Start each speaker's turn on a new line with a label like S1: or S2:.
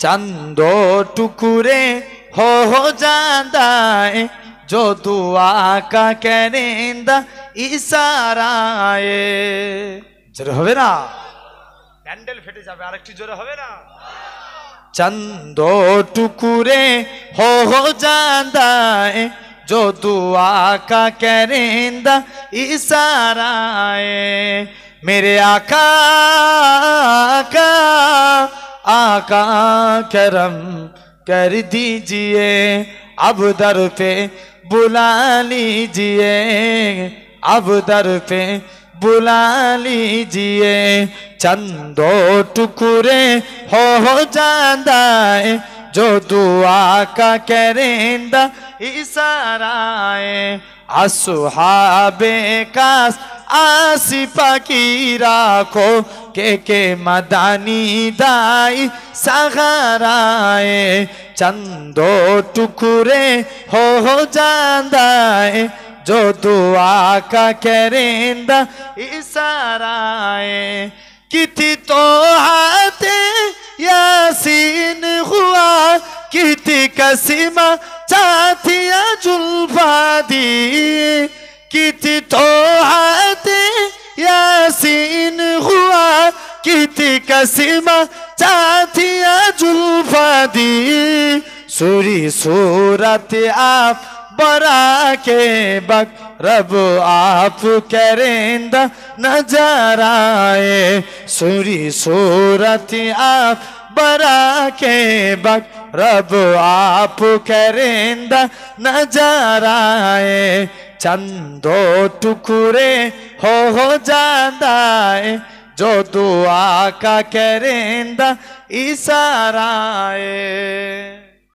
S1: चंदो टुकुरे हो हो जाता है जो दुआ का करेंदा ইশারায়ে জোরে হবে না প্যান্ডেল ফেটে যাবে আরেকটি জোরে হবে না चंदो टुकुरे हो हो जाता है जो दुआ का करेंदा इशारा है मेरे आका आका आका करम कर दीजिए, अब दर पे बुला लीजिए, अब दर पे बुला लीजिए। चंदो टुकुरे हो हो जाता है जो दुआ का करेंदा इशारा है असुहाबे कास आसिफा की राखो के के मदानी दाई सहाराए चंदो टुकुरे हो हो है जो दुआ का करेंदा इशाराए किति तो हाथे यासीन हुआ किति कसीमा चाथिया जुल्फा दी किति तो हाथे किति कसीमा चाथिया जुल्फा दी सूरी सूरत आप बरा के बक, रब आप करेंद नज़र आए सूरी सूरत आप बरा के बक, रब आप करेंद नज़र आए चंदो टुकुरे हो हो है जो दुआ का करेंदा है